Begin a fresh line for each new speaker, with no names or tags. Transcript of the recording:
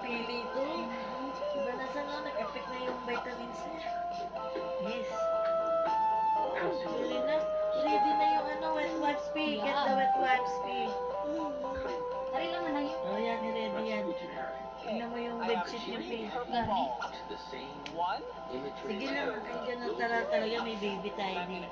pinipili ito. Diba nasa nga, nag-effect na yung vitamins niya. Yes. Oh, ready na. Ready na yung ano, wet wipes P. Get the wet wipes P.
Tari lang na yun.
Oh, yan, ready yan. Tingnan mo yung bedsheet niya P.
Gani.
Sige lang, nandiyan na tara talaga, may baby tayo dito.